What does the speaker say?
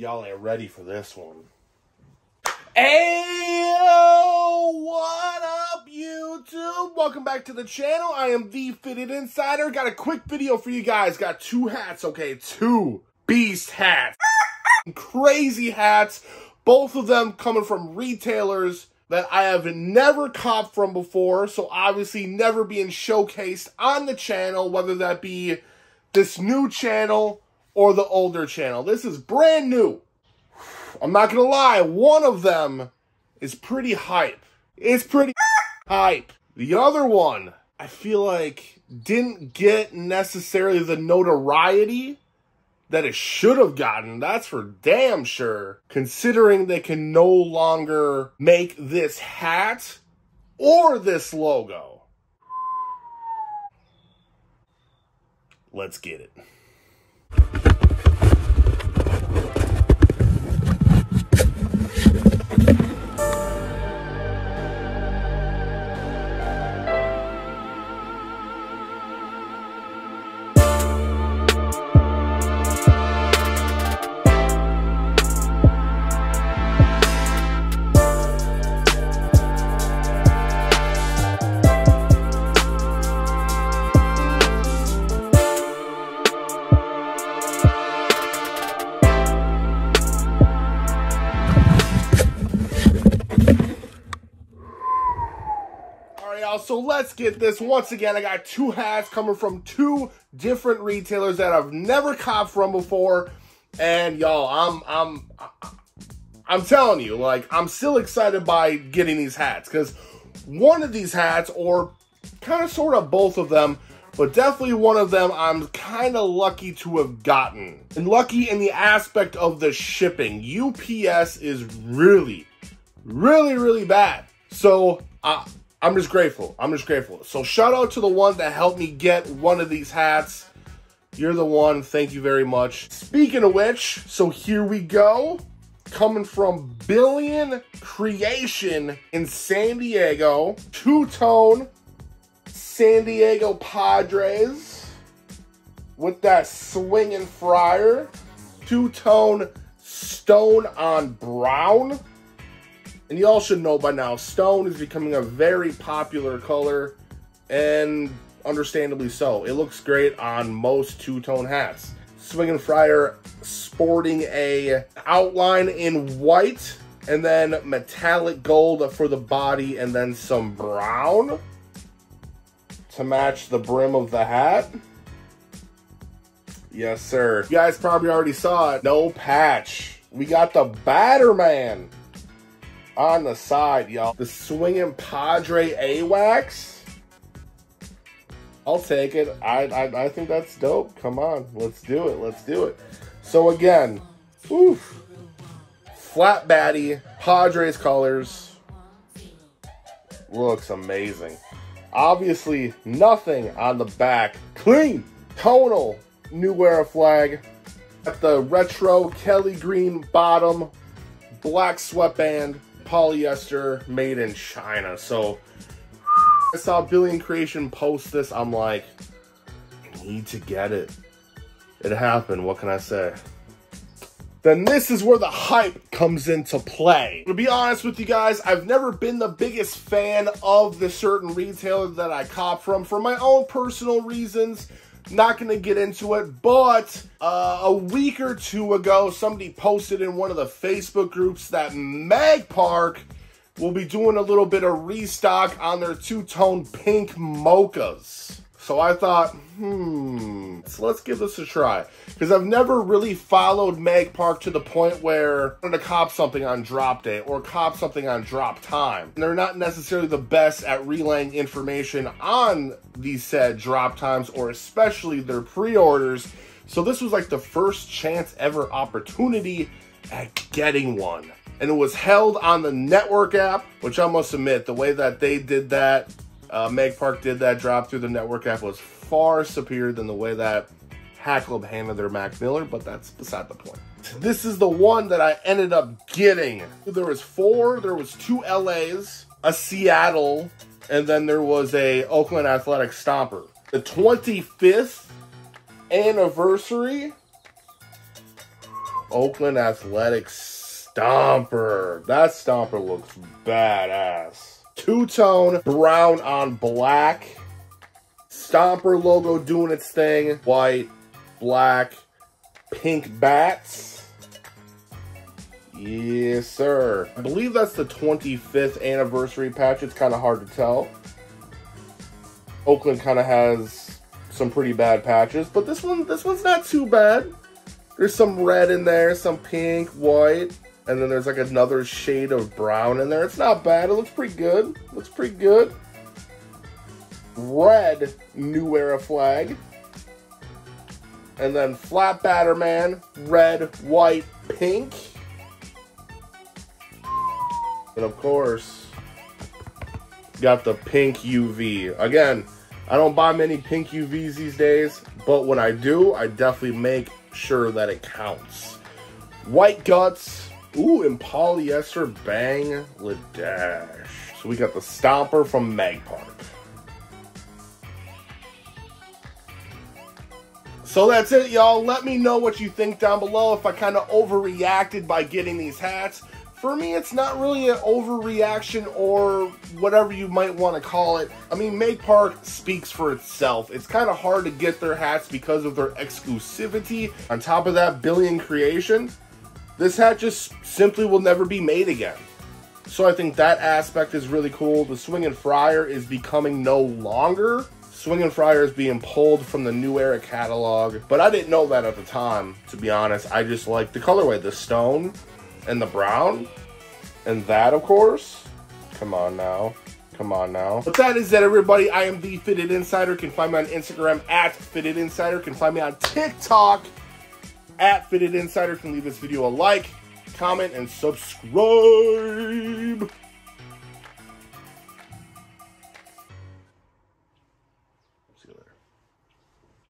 Y'all ain't ready for this one. Hey, what up, YouTube? Welcome back to the channel. I am the Fitted Insider. Got a quick video for you guys. Got two hats, okay? Two beast hats. Crazy hats. Both of them coming from retailers that I have never copped from before. So obviously never being showcased on the channel, whether that be this new channel or the older channel. This is brand new. I'm not gonna lie, one of them is pretty hype. It's pretty hype. The other one, I feel like didn't get necessarily the notoriety that it should have gotten. That's for damn sure. Considering they can no longer make this hat or this logo. Let's get it. So let's get this. Once again, I got two hats coming from two different retailers that I've never copped from before. And y'all, I'm I'm I'm telling you, like I'm still excited by getting these hats because one of these hats, or kind of sort of both of them, but definitely one of them I'm kind of lucky to have gotten. And lucky in the aspect of the shipping. UPS is really, really, really bad. So uh, I'm just grateful. I'm just grateful. So shout out to the one that helped me get one of these hats. You're the one. Thank you very much. Speaking of which, so here we go. Coming from Billion Creation in San Diego. Two-tone San Diego Padres with that swinging friar. Two-tone stone on brown. And you all should know by now, stone is becoming a very popular color, and understandably so. It looks great on most two-tone hats. Swinging Friar sporting a outline in white, and then metallic gold for the body, and then some brown to match the brim of the hat. Yes, sir. You guys probably already saw it. No patch. We got the Batterman on the side, y'all. The swinging Padre AWAX. I'll take it. I, I, I think that's dope. Come on, let's do it. Let's do it. So again, oof, flat batty Padres colors. Looks amazing. Obviously, nothing on the back. Clean, tonal, New Era flag. At the retro Kelly green bottom, black sweatband, polyester made in China. So I saw Billion Creation post this. I'm like, I need to get it. It happened. What can I say? Then this is where the hype comes into play. To be honest with you guys, I've never been the biggest fan of the certain retailer that I cop from for my own personal reasons. Not going to get into it, but uh, a week or two ago, somebody posted in one of the Facebook groups that Magpark will be doing a little bit of restock on their two-tone pink mochas. So I thought, hmm, so let's give this a try. Because I've never really followed Mag Park to the point where I'm going to cop something on drop day or cop something on drop time. And they're not necessarily the best at relaying information on these said drop times or especially their pre-orders. So this was like the first chance ever opportunity at getting one. And it was held on the NTWRK app, which I must admit, the way that they did that uh, Magpark did that drop through the NTWRK app was far superior than the way that Hat Club handled their Mac Miller, but that's beside the point. This is the one that I ended up getting. There was four, there was two LAs, a Seattle, and then there was a Oakland Athletic Stomper. The 25th anniversary Oakland Athletics Stomper. That Stomper looks badass. Two-tone, brown on black. Stomper logo doing its thing. White, black, pink bats. Yes, sir. I believe that's the 25th anniversary patch. It's kind of hard to tell. Oakland kind of has some pretty bad patches, but this one, this one's not too bad. There's some red in there, some pink, white, and then there's like another shade of brown in there. It's not bad. It looks pretty good. Looks pretty good. Red New Era flag. And then Flat Batter Man, red, white, pink. And of course, got the pink UV. Again, I don't buy many pink UVs these days, but when I do, I definitely make sure that it counts. White guts, ooh, in polyester bang Ladash. So we got the Stomper from Magpark. So that's it, y'all. Let me know what you think down below if I kind of overreacted by getting these hats. For me, it's not really an overreaction or whatever you might want to call it. I mean, Magpark speaks for itself. It's kind of hard to get their hats because of their exclusivity. On top of that, billion creation, this hat just simply will never be made again. So I think that aspect is really cool. The Swinging Friar is becoming no longer Swinging Friar is being pulled from the New Era catalog, but I didn't know that at the time, to be honest. I just like the colorway, the stone and the brown, and that, of course. Come on now. Come on now. But that is it, everybody. I am the Fitted Insider. Can find me on Instagram at Fitted Insider. Can find me on TikTok at Fitted Insider. Can leave this video a like, comment, and subscribe.